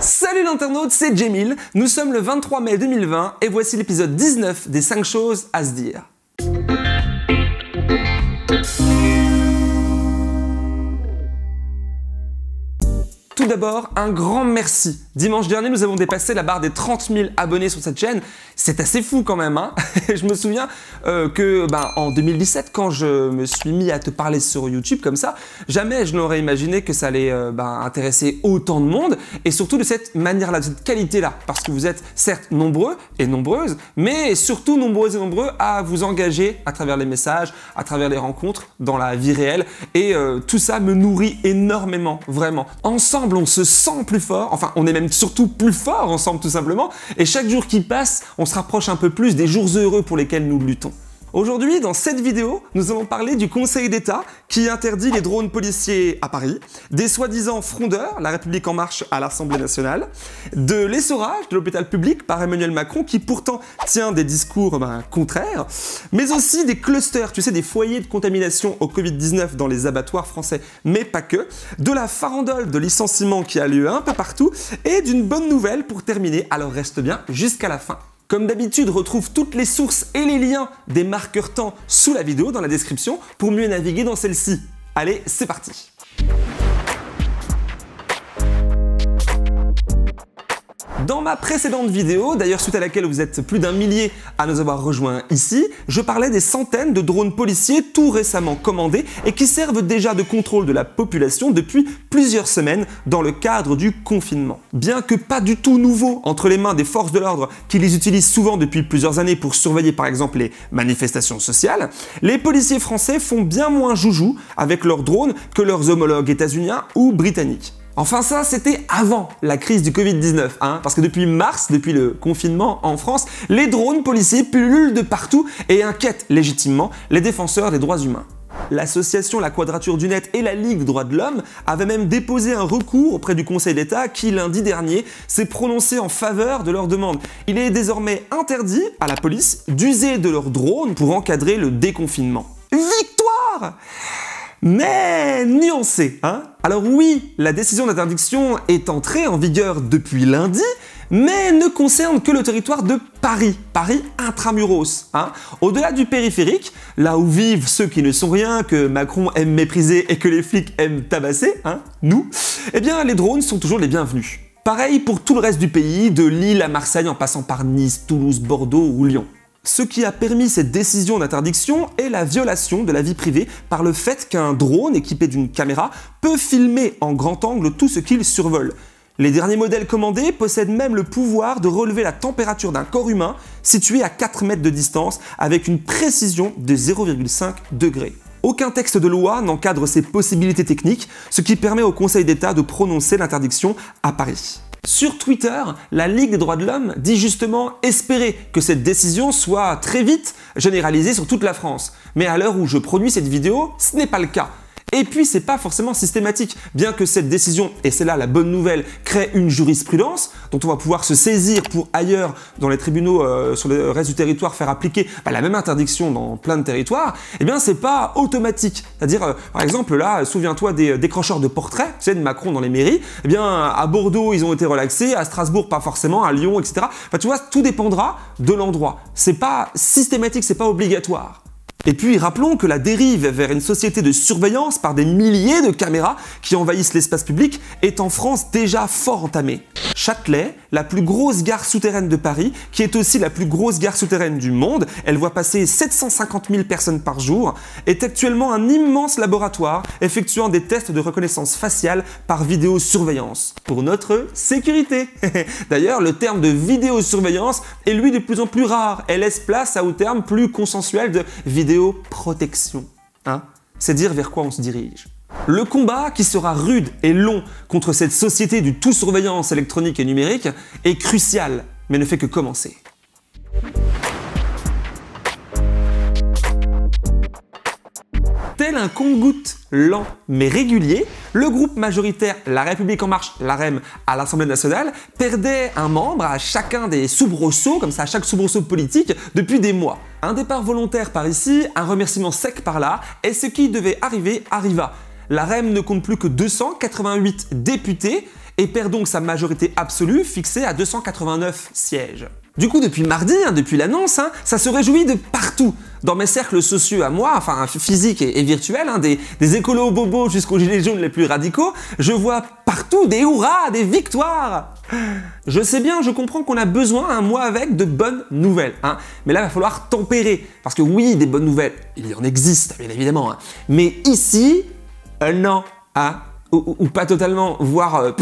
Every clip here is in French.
Salut l'internaute, c'est Jamil. Nous sommes le 23 mai 2020 et voici l'épisode 19 des 5 choses à se dire. D'abord, un grand merci. Dimanche dernier, nous avons dépassé la barre des 30 000 abonnés sur cette chaîne. C'est assez fou quand même. Hein je me souviens euh, que ben, en 2017, quand je me suis mis à te parler sur YouTube comme ça, jamais je n'aurais imaginé que ça allait euh, ben, intéresser autant de monde et surtout de cette manière-là, de cette qualité-là. Parce que vous êtes certes nombreux et nombreuses, mais surtout nombreux et nombreux à vous engager à travers les messages, à travers les rencontres, dans la vie réelle. Et euh, tout ça me nourrit énormément, vraiment. Ensemble, on se sent plus fort, enfin on est même surtout plus fort ensemble tout simplement, et chaque jour qui passe, on se rapproche un peu plus des jours heureux pour lesquels nous luttons. Aujourd'hui, dans cette vidéo, nous allons parler du Conseil d'État qui interdit les drones policiers à Paris, des soi-disant frondeurs, la République en marche à l'Assemblée nationale, de l'essorage de l'hôpital public par Emmanuel Macron qui pourtant tient des discours ben, contraires, mais aussi des clusters, tu sais, des foyers de contamination au Covid-19 dans les abattoirs français, mais pas que, de la farandole de licenciement qui a lieu un peu partout, et d'une bonne nouvelle pour terminer, alors reste bien jusqu'à la fin. Comme d'habitude, retrouve toutes les sources et les liens des marqueurs temps sous la vidéo dans la description pour mieux naviguer dans celle-ci. Allez, c'est parti Dans ma précédente vidéo, d'ailleurs suite à laquelle vous êtes plus d'un millier à nous avoir rejoints ici, je parlais des centaines de drones policiers tout récemment commandés et qui servent déjà de contrôle de la population depuis plusieurs semaines dans le cadre du confinement. Bien que pas du tout nouveau entre les mains des forces de l'ordre qui les utilisent souvent depuis plusieurs années pour surveiller par exemple les manifestations sociales, les policiers français font bien moins joujou avec leurs drones que leurs homologues états-uniens ou britanniques. Enfin ça, c'était avant la crise du Covid-19, hein, parce que depuis mars, depuis le confinement en France, les drones policiers pullulent de partout et inquiètent légitimement les défenseurs des droits humains. L'association La Quadrature du Net et la Ligue droits de l'homme avaient même déposé un recours auprès du Conseil d'État qui, lundi dernier, s'est prononcé en faveur de leur demande. Il est désormais interdit à la police d'user de leurs drones pour encadrer le déconfinement. Victoire mais nuancé, hein Alors oui, la décision d'interdiction est entrée en vigueur depuis lundi, mais ne concerne que le territoire de Paris, Paris intramuros. Hein Au-delà du périphérique, là où vivent ceux qui ne sont rien, que Macron aime mépriser et que les flics aiment tabasser, hein, nous, eh bien les drones sont toujours les bienvenus. Pareil pour tout le reste du pays, de Lille à Marseille en passant par Nice, Toulouse, Bordeaux ou Lyon. Ce qui a permis cette décision d'interdiction est la violation de la vie privée par le fait qu'un drone équipé d'une caméra peut filmer en grand angle tout ce qu'il survole. Les derniers modèles commandés possèdent même le pouvoir de relever la température d'un corps humain situé à 4 mètres de distance avec une précision de 0,5 degrés. Aucun texte de loi n'encadre ces possibilités techniques, ce qui permet au Conseil d'État de prononcer l'interdiction à Paris. Sur Twitter, la Ligue des droits de l'homme dit justement espérer que cette décision soit très vite généralisée sur toute la France. Mais à l'heure où je produis cette vidéo, ce n'est pas le cas. Et puis, c'est pas forcément systématique. Bien que cette décision, et c'est là la bonne nouvelle, crée une jurisprudence dont on va pouvoir se saisir pour ailleurs, dans les tribunaux euh, sur le reste du territoire, faire appliquer bah, la même interdiction dans plein de territoires, eh bien, c'est pas automatique. C'est-à-dire, euh, par exemple, là, souviens-toi des décrocheurs de portraits, tu sais, de Macron dans les mairies. Eh bien, à Bordeaux, ils ont été relaxés, à Strasbourg, pas forcément, à Lyon, etc. Enfin, tu vois, tout dépendra de l'endroit. C'est pas systématique, c'est pas obligatoire. Et puis rappelons que la dérive vers une société de surveillance par des milliers de caméras qui envahissent l'espace public est en France déjà fort entamée. Châtelet, la plus grosse gare souterraine de Paris, qui est aussi la plus grosse gare souterraine du monde, elle voit passer 750 000 personnes par jour, est actuellement un immense laboratoire effectuant des tests de reconnaissance faciale par vidéosurveillance, pour notre sécurité. D'ailleurs, le terme de vidéosurveillance est lui de plus en plus rare et laisse place au terme plus consensuel de vidéoprotection. Hein C'est dire vers quoi on se dirige. Le combat, qui sera rude et long contre cette société du tout surveillance électronique et numérique, est crucial, mais ne fait que commencer. Un compte-goutte lent mais régulier, le groupe majoritaire La République En Marche, l'AREM, à l'Assemblée nationale, perdait un membre à chacun des soubresauts, comme ça à chaque soubresaut politique, depuis des mois. Un départ volontaire par ici, un remerciement sec par là, et ce qui devait arriver arriva. La REM ne compte plus que 288 députés et perd donc sa majorité absolue fixée à 289 sièges. Du coup, depuis mardi, hein, depuis l'annonce, hein, ça se réjouit de partout. Dans mes cercles sociaux à moi, enfin physiques et, virtuels, hein, des, des écolos bobos jusqu'aux gilets jaunes les plus radicaux, je vois partout des hurrahs, des victoires. Je sais bien, je comprends qu'on a besoin, un mois avec, de bonnes nouvelles. Mais là, il va falloir tempérer. Parce que oui, des bonnes nouvelles, il y en existe, bien évidemment. Mais ici, euh, non. Ou, pas totalement, voire... Euh,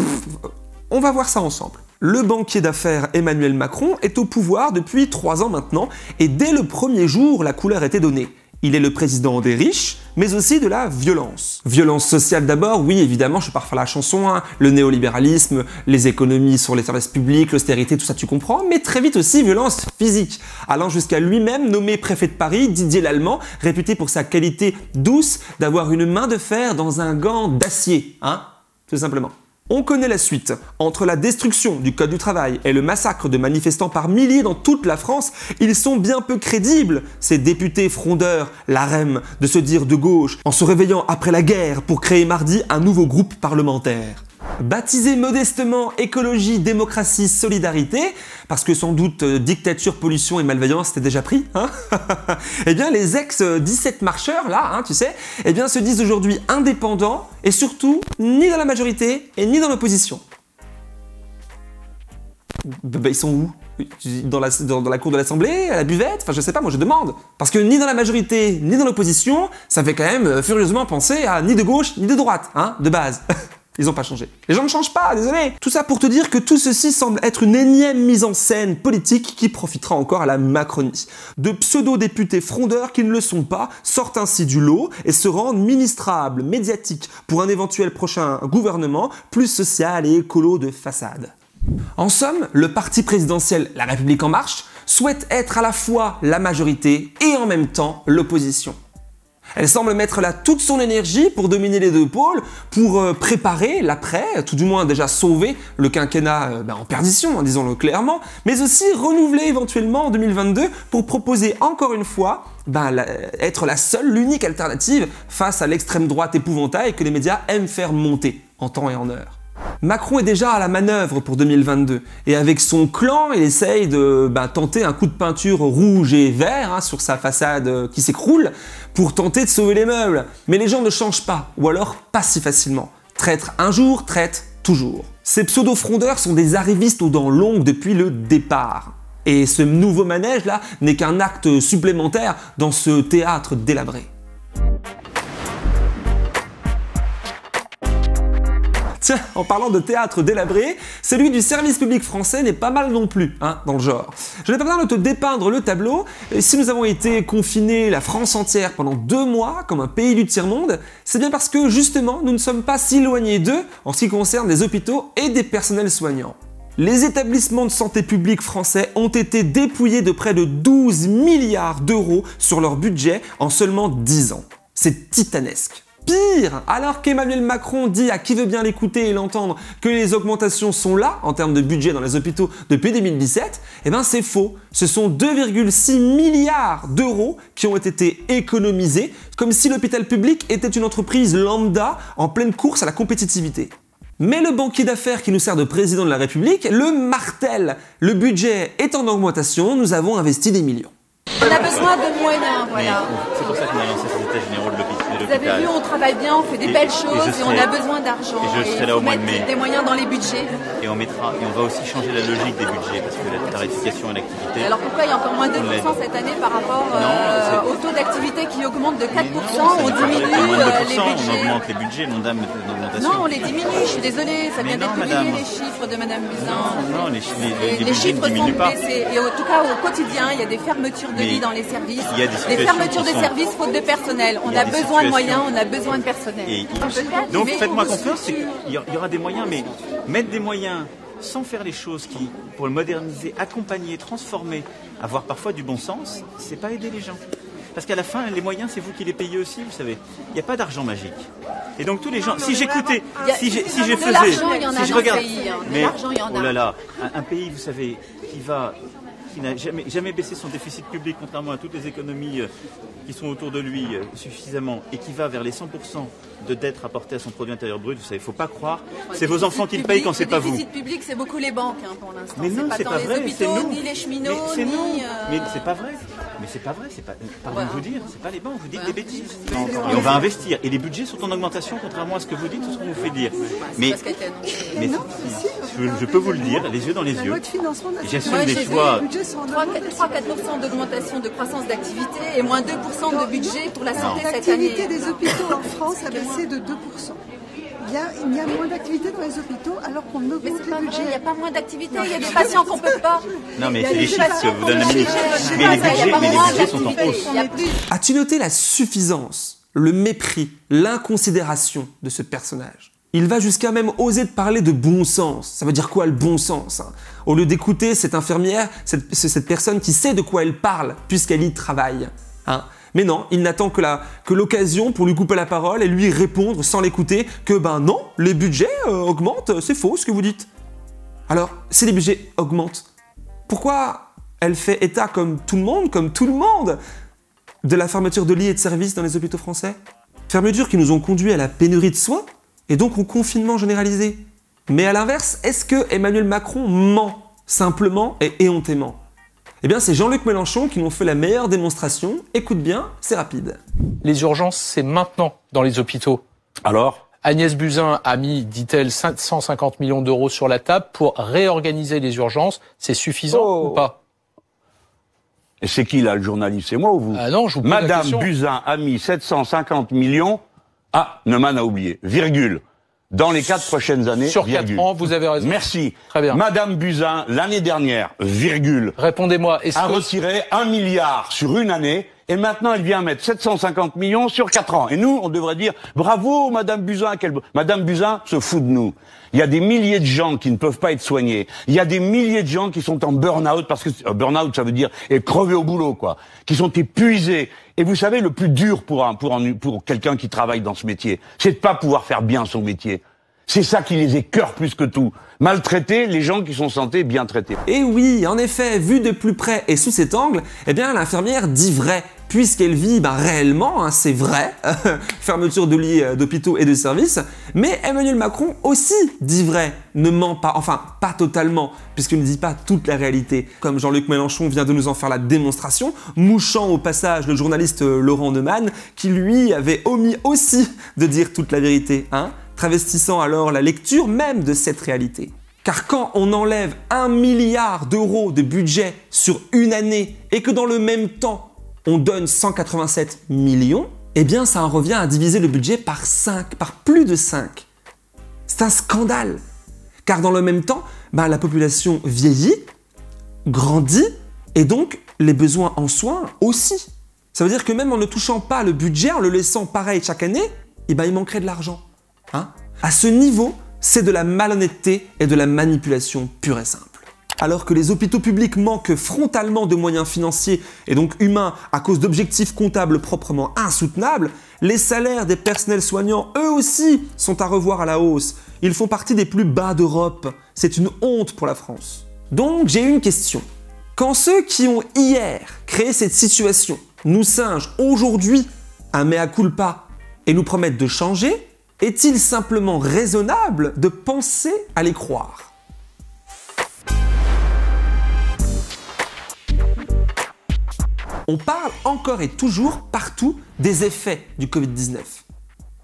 on va voir ça ensemble. Le banquier d'affaires Emmanuel Macron est au pouvoir depuis trois ans maintenant, et dès le premier jour, la couleur était donnée. Il est le président des riches, mais aussi de la violence. Violence sociale d'abord, oui évidemment, je pars faire la chanson, hein. le néolibéralisme, les économies sur les services publics, l'austérité, tout ça tu comprends, mais très vite aussi violence physique, allant jusqu'à lui-même nommer préfet de Paris, Didier Lallemand, réputé pour sa qualité douce d'avoir une main de fer dans un gant d'acier, hein, tout simplement. On connaît la suite. Entre la destruction du Code du travail et le massacre de manifestants par milliers dans toute la France, ils sont bien peu crédibles, ces députés frondeurs, l'AREM, de se dire de gauche, en se réveillant après la guerre pour créer mardi un nouveau groupe parlementaire. Baptisé modestement écologie, démocratie, solidarité, parce que sans doute euh, dictature, pollution et malveillance c'était déjà pris, hein Eh bien les ex-17 marcheurs là, hein, tu sais, eh bien se disent aujourd'hui indépendants et surtout ni dans la majorité et ni dans l'opposition. Bah, ils sont où? Dans la, dans, la, cour de l'Assemblée, à la buvette? Enfin, je sais pas, moi je demande. Parce que ni dans la majorité, ni dans l'opposition, ça fait quand même euh, furieusement penser à ni de gauche, ni de droite, hein, de base. Ils n'ont pas changé. Les gens ne changent pas, désolé. Tout ça pour te dire que tout ceci semble être une énième mise en scène politique qui profitera encore à la Macronie. De pseudo-députés frondeurs qui ne le sont pas sortent ainsi du lot et se rendent ministrables, médiatiques pour un éventuel prochain gouvernement plus social et écolo de façade. En somme, le parti présidentiel La République en marche souhaite être à la fois la majorité et en même temps l'opposition. Elle semble mettre là toute son énergie pour dominer les deux pôles, pour euh, préparer l'après, tout du moins déjà sauver le quinquennat euh, ben, en perdition, hein, disons-le clairement, mais aussi renouveler éventuellement en 2022 pour proposer encore une fois ben, être la seule, l'unique alternative face à l'extrême droite épouvantail que les médias aiment faire monter en temps et en heure. Macron est déjà à la manœuvre pour 2022 et avec son clan, il essaye de bah, tenter un coup de peinture rouge et vert hein, sur sa façade euh, qui s'écroule pour tenter de sauver les meubles. Mais les gens ne changent pas, ou alors pas si facilement. Traître un jour, traite toujours. Ces pseudo-frondeurs sont des arrivistes aux dents longues depuis le départ. Et ce nouveau manège-là n'est qu'un acte supplémentaire dans ce théâtre délabré. En parlant de théâtre délabré, celui du service public français n'est pas mal non plus, hein, dans le genre. Je n'ai pas besoin de te dépeindre le tableau. Si nous avons été confinés, la France entière, pendant deux mois, comme un pays du tiers-monde, c'est bien parce que, justement, nous ne sommes pas si éloignés d'eux en ce qui concerne les hôpitaux et des personnels soignants. Les établissements de santé publique français ont été dépouillés de près de 12 milliards d'euros sur leur budget en seulement 10 ans. C'est titanesque. Pire, alors qu'Emmanuel Macron dit à qui veut bien l'écouter et l'entendre que les augmentations sont là en termes de budget dans les hôpitaux depuis 2017, eh ben c'est faux. Ce sont 2,6 milliards d'euros qui ont été économisés, comme si l'hôpital public était une entreprise lambda en pleine course à la compétitivité. Mais le banquier d'affaires qui nous sert de président de la République le martèle. Le budget est en augmentation, nous avons investi des millions. On a besoin de moyens, voilà. C'est pour ça qu'on a lancé ces états généraux de. Vous avez vu, on travaille bien, on fait des belles choses et, on a besoin d'argent. Et je serai là au mois de mai. des moyens dans les budgets. Et on mettra, et on va aussi changer la logique des budgets parce que la tarification et l'activité. Alors pourquoi il y a encore moins de 2% cette année par rapport euh, au taux d'activité qui augmente de 4% On diminue euh, les budgets. On augmente les budgets, l'ondame d'augmentation. Non, on les diminue, je suis désolée, ça vient d'être publié les chiffres de Madame Buzyn. Non, non, les, les, les chiffres sont baissés. Et en tout cas, au quotidien, il y a des fermetures de lits dans les services. Il y a des, des fermetures de services faute de personnel. On a besoin de moyens, on a besoin de personnel. donc faites-moi confiance, il y aura des moyens, mais mettre des moyens sans faire les choses qui, pour le moderniser, accompagner, transformer, avoir parfois du bon sens, c'est pas aider les gens. Parce qu'à la fin, les moyens, c'est vous qui les payez aussi, vous savez. Il n'y a pas d'argent magique. Et donc tous les gens, si j'écoutais, si je, si je faisais, si je regarde, hein. mais oh là là, un, pays, vous savez, qui va, qui n'a jamais, jamais baissé son déficit public, contrairement à toutes les économies euh, qui sont autour de lui euh, suffisamment et qui va vers les 100% de dettes rapportées à son produit intérieur brut, vous savez, il ne faut pas croire. C'est vos enfants qui le payent quand c'est pas vous. Le déficit public, c'est beaucoup les banques hein, pour l'instant. Mais non, c'est pas, pas, vrai. C'est nous. Ni les cheminots, mais ni. Euh... Mais c'est pas vrai. Mais c'est pas vrai. C'est pas. Pardon de vous dire, c'est pas les banques. Vous dites des bêtises. Et on va investir. Et les budgets sont en augmentation, contrairement à ce que vous dites, tout ce qu'on vous fait dire. Mais, mais je, peux vous le dire, les yeux dans les yeux. J'assume des choix. 3-4% d'augmentation de croissance d'activité et moins 2% de budget pour la santé cette année. L'activité des hôpitaux en France a baissé de 2%. Il y, a, il y a moins d'activité dans les hôpitaux alors qu'on augmente les budgets. Il n'y a pas moins d'activité, il y a des patients qu'on ne peut pas. Non, mais c'est les chiffres que vous donnez Mais les budgets sont en hausse. As-tu noté la suffisance, le mépris, l'inconsidération de ce personnage? Il va jusqu'à même oser de parler de bon sens. Ça veut dire quoi le bon sens hein? Au lieu d'écouter cette infirmière, cette, personne qui sait de quoi elle parle, puisqu'elle y travaille. Hein? Mais non, il n'attend que l'occasion pour lui couper la parole et lui répondre sans l'écouter que ben non, les budgets euh, augmentent, c'est faux ce que vous dites. Alors, si les budgets augmentent, pourquoi elle fait état comme tout le monde, comme tout le monde, de la fermeture de lits et de services dans les hôpitaux français? Fermetures qui nous ont conduit à la pénurie de soins et donc au confinement généralisé. Mais à l'inverse, est-ce que Emmanuel Macron ment simplement et éhontément? Eh bien, c'est Jean-Luc Mélenchon qui nous fait la meilleure démonstration. Écoute bien, c'est rapide. Les urgences, c'est maintenant dans les hôpitaux. Alors? Agnès Buzyn a mis, dit-elle, 550 millions d'euros sur la table pour réorganiser les urgences. C'est suffisant oh. ou pas? Et c'est qui là le journaliste? C'est moi ou vous? Ah non, je vous pose Madame Buzyn a mis 750 millions. Ah, Neumann a oublié. Virgule dans les quatre prochaines années. Sur quatre ans, vous avez raison. Merci. Très bien. Madame Buzyn, l'année dernière, virgule. Répondez-moi. A retiré un milliard sur une année. Et maintenant, elle vient mettre 750 millions sur quatre ans. Et nous, on devrait dire bravo, Madame Buzyn. Quelle... Madame Buzyn se fout de nous. Il y a des milliers de gens qui ne peuvent pas être soignés. Il y a des milliers de gens qui sont en burn-out parce que euh, burn-out, ça veut dire être crevé au boulot, quoi. Qui sont épuisés. Et vous savez, le plus dur pour un, pour un, pour quelqu'un qui travaille dans ce métier, c'est de pas pouvoir faire bien son métier. C'est ça qui les écœure plus que tout. Maltraiter les gens qui sont santé bien traités. Et oui, en effet, vu de plus près et sous cet angle, eh bien l'infirmière dit vrai, puisqu'elle vit bah, réellement, hein, c'est vrai, fermeture de lits euh, d'hôpitaux et de services, mais Emmanuel Macron aussi dit vrai, ne ment pas, enfin pas totalement, puisqu'il ne dit pas toute la réalité, comme Jean-Luc Mélenchon vient de nous en faire la démonstration, mouchant au passage le journaliste euh, Laurent Neumann, qui lui avait omis aussi de dire toute la vérité, hein travestissant alors la lecture même de cette réalité. Car quand on enlève un milliard d'euros de budget sur une année et que dans le même temps on donne 187 millions, eh bien ça en revient à diviser le budget par 5, par plus de 5. C'est un scandale. Car dans le même temps, bah, la population vieillit, grandit, et donc les besoins en soins aussi. Ça veut dire que même en ne touchant pas le budget, en le laissant pareil chaque année, eh ben, il manquerait de l'argent. Hein à ce niveau, c'est de la malhonnêteté et de la manipulation pure et simple. Alors que les hôpitaux publics manquent frontalement de moyens financiers et donc humains à cause d'objectifs comptables proprement insoutenables, les salaires des personnels soignants, eux aussi, sont à revoir à la hausse. Ils font partie des plus bas d'Europe. C'est une honte pour la France. Donc j'ai une question. Quand ceux qui ont hier créé cette situation nous singent aujourd'hui un mea culpa et nous promettent de changer, est-il simplement raisonnable de penser à les croire? On parle encore et toujours partout des effets du Covid-19.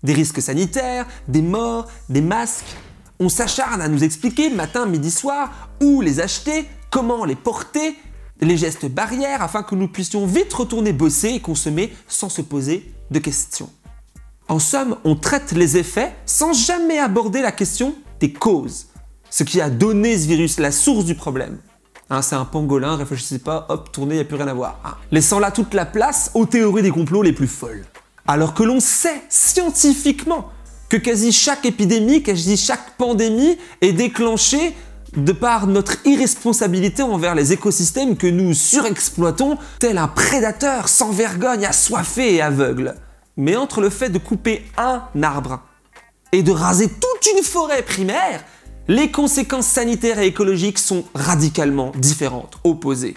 Des risques sanitaires, des morts, des masques. On s'acharne à nous expliquer matin, midi, soir où les acheter, comment les porter, les gestes barrières afin que nous puissions vite retourner bosser et consommer sans se poser de questions. En somme, on traite les effets sans jamais aborder la question des causes. Ce qui a donné ce virus, la source du problème. Hein, c'est un pangolin, réfléchissez pas, hop, tournez, il n'y a plus rien à voir. Hein. Laissant là toute la place aux théories des complots les plus folles. Alors que l'on sait scientifiquement que quasi chaque épidémie, quasi chaque pandémie est déclenchée de par notre irresponsabilité envers les écosystèmes que nous surexploitons, tel un prédateur sans vergogne, assoiffé et aveugle. Mais entre le fait de couper un arbre et de raser toute une forêt primaire, les conséquences sanitaires et écologiques sont radicalement différentes, opposées.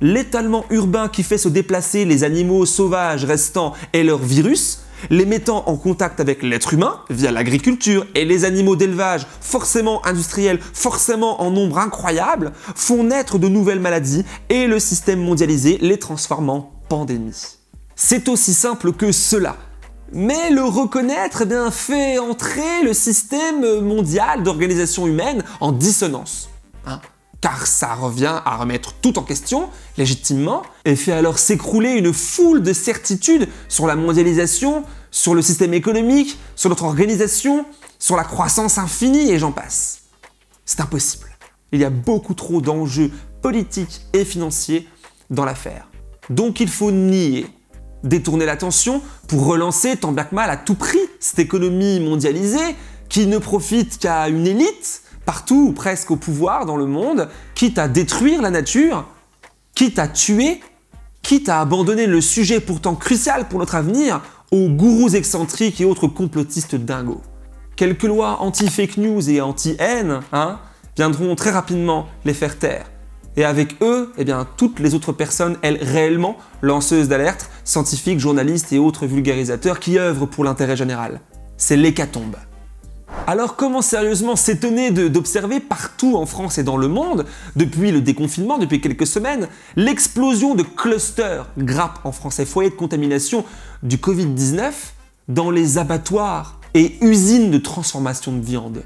l'étalement urbain qui fait se déplacer les animaux sauvages restants et leurs virus, les mettant en contact avec l'être humain via l'agriculture et les animaux d'élevage forcément industriels, forcément en nombre incroyable, font naître de nouvelles maladies et le système mondialisé les transforme en pandémies. C'est aussi simple que cela. Mais le reconnaître eh fait entrer le système mondial d'organisation humaine en dissonance. Hein? Car ça revient à remettre tout en question, légitimement, et fait alors s'écrouler une foule de certitudes sur la mondialisation, sur le système économique, sur notre organisation, sur la croissance infinie, et j'en passe. C'est impossible. Il y a beaucoup trop d'enjeux politiques et financiers dans l'affaire. Donc il faut nier, détourner l'attention pour relancer tant bien que mal à tout prix cette économie mondialisée qui ne profite qu'à une élite partout ou presque au pouvoir dans le monde, quitte à détruire la nature, quitte à tuer, quitte à abandonner le sujet pourtant crucial pour notre avenir aux gourous excentriques et autres complotistes dingos. Quelques lois anti-fake news et anti-haine hein, viendront très rapidement les faire taire. Et avec eux, eh bien, toutes les autres personnes, elles réellement lanceuses d'alerte, scientifiques, journalistes et autres vulgarisateurs qui œuvrent pour l'intérêt général. C'est l'hécatombe. Alors comment sérieusement s'étonner d'observer partout en France et dans le monde, depuis le déconfinement, depuis quelques semaines, l'explosion de clusters, grappes en français, foyers de contamination du Covid-19 dans les abattoirs et usines de transformation de viande?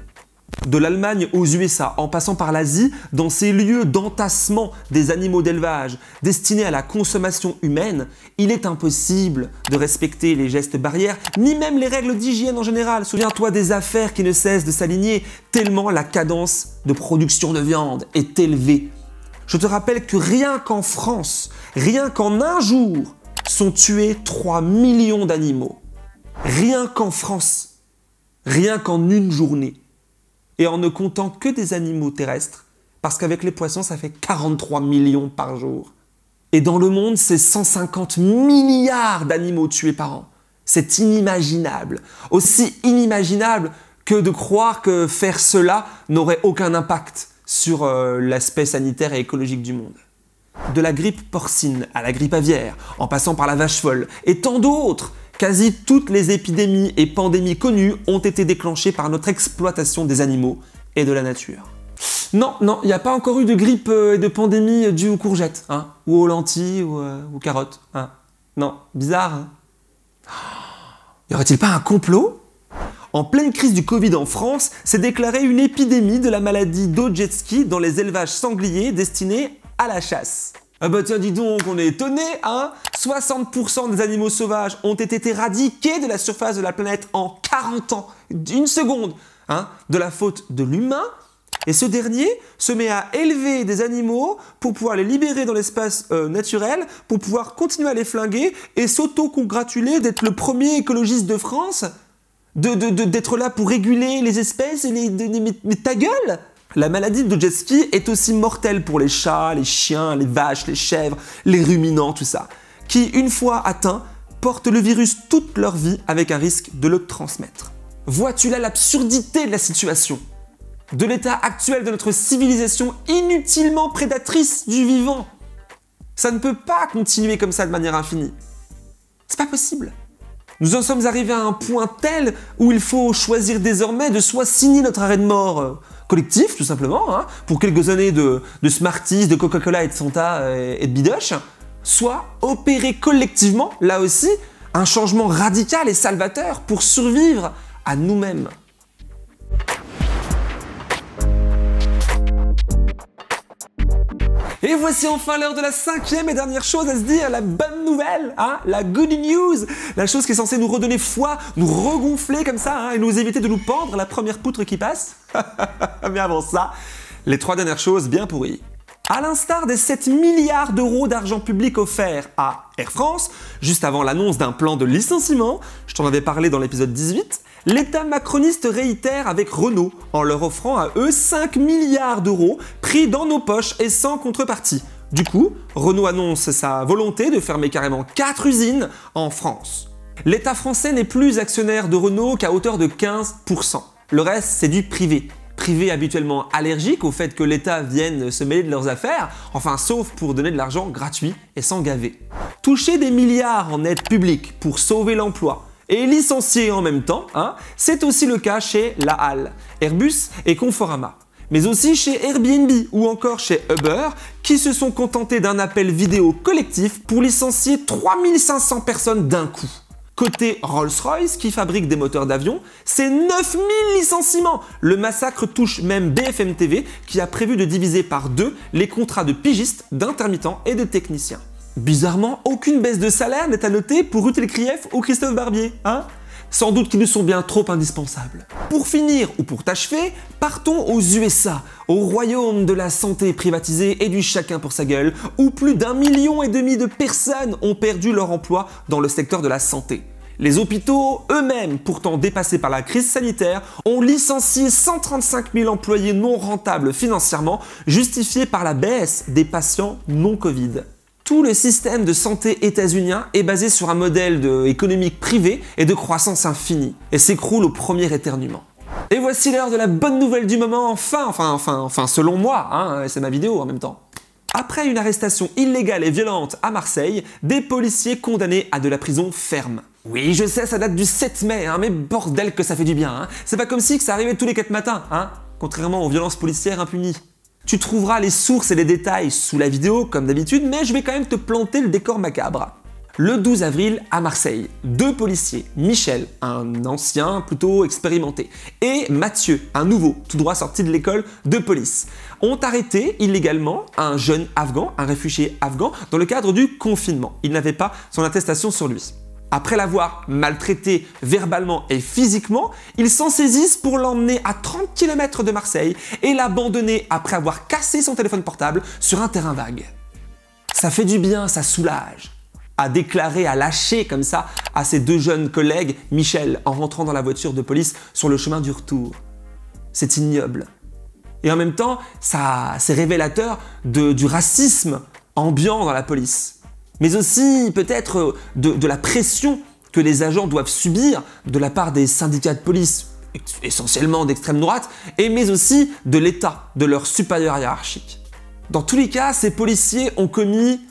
De l'Allemagne aux USA, en passant par l'Asie, dans ces lieux d'entassement des animaux d'élevage destinés à la consommation humaine, il est impossible de respecter les gestes barrières, ni même les règles d'hygiène en général. Souviens-toi des affaires qui ne cessent de s'aligner, tellement la cadence de production de viande est élevée. Je te rappelle que rien qu'en France, rien qu'en un jour, sont tués 3 millions d'animaux. Rien qu'en France. Rien qu'en une journée et en ne comptant que des animaux terrestres, parce qu'avec les poissons, ça fait 43 millions par jour. Et dans le monde, c'est 150 milliards d'animaux tués par an. C'est inimaginable. Aussi inimaginable que de croire que faire cela n'aurait aucun impact sur euh, l'aspect sanitaire et écologique du monde. De la grippe porcine à la grippe aviaire, en passant par la vache folle, et tant d'autres, Quasi toutes les épidémies et pandémies connues ont été déclenchées par notre exploitation des animaux et de la nature. Non, non, il n'y a pas encore eu de grippe euh, et de pandémie due aux courgettes, hein, ou aux lentilles, ou euh, aux carottes. Hein. Non, bizarre. Hein y aurait-il pas un complot? En pleine crise du Covid en France, s'est déclaré une épidémie de la maladie d'Ojetski dans les élevages sangliers destinés à la chasse. Ah bah tiens, dis donc, on est étonné, hein. 60% des animaux sauvages ont été éradiqués de la surface de la planète en 40 ans, d'une seconde, hein, de la faute de l'humain. Et ce dernier se met à élever des animaux pour pouvoir les libérer dans l'espace euh, naturel, pour pouvoir continuer à les flinguer et s'auto-congratuler d'être le premier écologiste de France, d'être de, de, là pour réguler les espèces et les... mais ta gueule la maladie de ski est aussi mortelle pour les chats, les chiens, les vaches, les chèvres, les ruminants, tout ça, qui, une fois atteints, portent le virus toute leur vie avec un risque de le transmettre. Vois-tu là l'absurdité de la situation? De l'état actuel de notre civilisation inutilement prédatrice du vivant Ça ne peut pas continuer comme ça de manière infinie. C'est pas possible. Nous en sommes arrivés à un point tel où il faut choisir désormais de soit signer notre arrêt de mort euh, collectif, tout simplement, hein, pour quelques années de, Smarties, de Coca-Cola et de Santa euh, et de Bidoche, soit opérer collectivement, là aussi, un changement radical et salvateur pour survivre à nous-mêmes. Et voici enfin l'heure de la cinquième et dernière chose à se dire, la bonne nouvelle, hein, la good news, la chose qui est censée nous redonner foi, nous regonfler comme ça hein, et nous éviter de nous pendre la première poutre qui passe. Mais avant ça, les trois dernières choses bien pourries. À l'instar des 7 milliards d'euros d'argent public offerts à Air France, juste avant l'annonce d'un plan de licenciement, je t'en avais parlé dans l'épisode 18, l'État macroniste réitère avec Renault en leur offrant à eux 5 milliards d'euros pris dans nos poches et sans contrepartie. Du coup, Renault annonce sa volonté de fermer carrément 4 usines en France. L'État français n'est plus actionnaire de Renault qu'à hauteur de 15%. Le reste, c'est du privé privés habituellement allergiques au fait que l'État vienne se mêler de leurs affaires, enfin sauf pour donner de l'argent gratuit et sans gaver. Toucher des milliards en aide publique pour sauver l'emploi et licencier en même temps, hein, c'est aussi le cas chez La Halle, Airbus et Conforama mais aussi chez Airbnb ou encore chez Uber, qui se sont contentés d'un appel vidéo collectif pour licencier 3500 personnes d'un coup. Côté Rolls-Royce, qui fabrique des moteurs d'avion, c'est 9000 licenciements Le massacre touche même BFM TV, qui a prévu de diviser par deux les contrats de pigistes, d'intermittents et de techniciens. Bizarrement, aucune baisse de salaire n'est à noter pour Ruth Elkrief ou Christophe Barbier, hein sans doute qu'ils nous sont bien trop indispensables. Pour finir ou pour t'achever, partons aux USA, au royaume de la santé privatisée et du chacun pour sa gueule, où plus d'un million et demi de personnes ont perdu leur emploi dans le secteur de la santé. Les hôpitaux eux-mêmes, pourtant dépassés par la crise sanitaire, ont licencié 135 000 employés non rentables financièrement, justifiés par la baisse des patients non Covid. Tout le système de santé états-unien est basé sur un modèle de économique privé et de croissance infinie, et s'écroule au premier éternuement. Et voici l'heure de la bonne nouvelle du moment, enfin, enfin, enfin, enfin, selon moi, hein, c'est ma vidéo en même temps. Après une arrestation illégale et violente à Marseille, des policiers condamnés à de la prison ferme. Oui, je sais, ça date du 7 mai, hein, mais bordel que ça fait du bien. Hein. C'est pas comme si que ça arrivait tous les 4 matins, hein, contrairement aux violences policières impunies. Tu trouveras les sources et les détails sous la vidéo comme d'habitude, mais je vais quand même te planter le décor macabre. Le 12 avril à Marseille, deux policiers, Michel, un ancien plutôt expérimenté, et Mathieu, un nouveau, tout droit sorti de l'école de police, ont arrêté illégalement un jeune afghan, un réfugié afghan, dans le cadre du confinement. Il n'avait pas son attestation sur lui. Après l'avoir maltraité verbalement et physiquement, ils s'en saisissent pour l'emmener à 30 km de Marseille et l'abandonner après avoir cassé son téléphone portable sur un terrain vague. Ça fait du bien, ça soulage. A déclaré, à lâcher comme ça à ses deux jeunes collègues, Michel, en rentrant dans la voiture de police sur le chemin du retour. C'est ignoble. Et en même temps, ça, c'est révélateur du racisme ambiant dans la police mais aussi peut-être de, la pression que les agents doivent subir de la part des syndicats de police, essentiellement d'extrême droite, et mais aussi de l'État, de leur supérieur hiérarchique. Dans tous les cas, ces policiers ont commis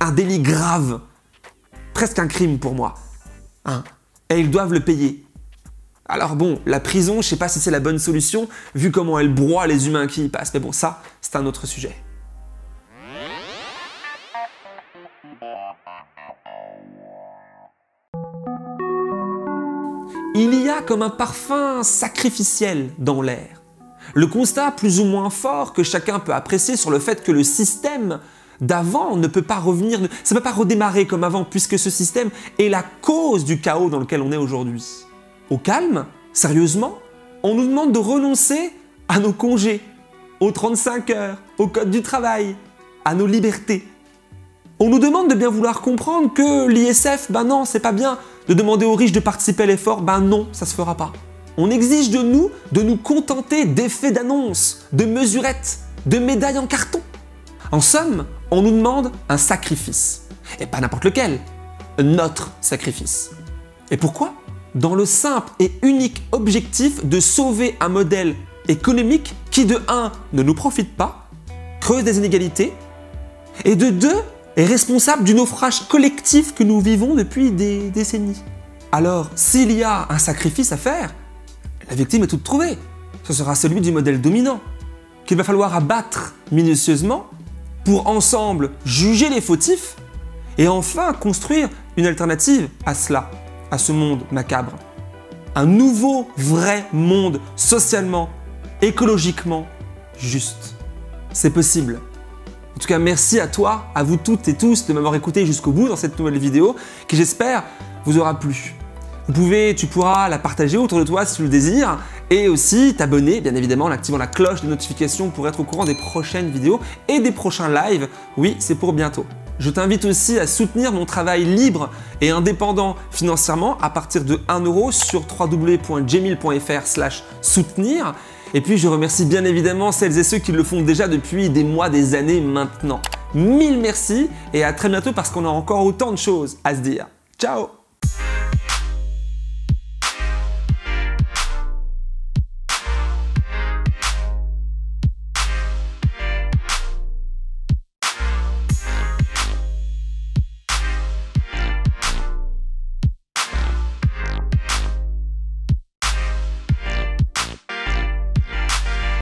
un délit grave, presque un crime pour moi, et ils doivent le payer. Alors bon, la prison, je sais pas si c'est la bonne solution, vu comment elle broie les humains qui y passent, mais bon, ça, c'est un autre sujet. Il y a comme un parfum sacrificiel dans l'air. Le constat plus ou moins fort que chacun peut apprécier sur le fait que le système d'avant ne peut pas revenir, ne peut pas redémarrer comme avant puisque ce système est la cause du chaos dans lequel on est aujourd'hui. Au calme, sérieusement, on nous demande de renoncer à nos congés, aux 35 heures, au code du travail, à nos libertés. On nous demande de bien vouloir comprendre que l'ISF, ben non, c'est pas bien. De demander aux riches de participer à l'effort, ben non, ça se fera pas. On exige de nous de nous contenter d'effets d'annonce, de mesurettes, de médailles en carton. En somme, on nous demande un sacrifice. Et pas n'importe lequel, notre sacrifice. Et pourquoi? Dans le simple et unique objectif de sauver un modèle économique qui de 1 ne nous profite pas, creuse des inégalités, et de 2 est responsable du naufrage collectif que nous vivons depuis des décennies. Alors, s'il y a un sacrifice à faire, la victime est toute trouvée. Ce sera celui du modèle dominant, qu'il va falloir abattre minutieusement pour ensemble juger les fautifs et enfin construire une alternative à cela, à ce monde macabre. Un nouveau, vrai monde socialement, écologiquement juste. C'est possible. En tout cas, merci à toi, à vous toutes et tous de m'avoir écouté jusqu'au bout dans cette nouvelle vidéo qui j'espère vous aura plu. Vous pouvez, tu pourras la partager autour de toi si tu le désires et aussi t'abonner bien évidemment en activant la cloche de notification pour être au courant des prochaines vidéos et des prochains lives. Oui, c'est pour bientôt. Je t'invite aussi à soutenir mon travail libre et indépendant financièrement à partir de 1 euro sur www.jamil.fr soutenir et puis je remercie bien évidemment celles et ceux qui le font déjà depuis des mois, des années maintenant. Mille merci et à très bientôt parce qu'on a encore autant de choses à se dire. Ciao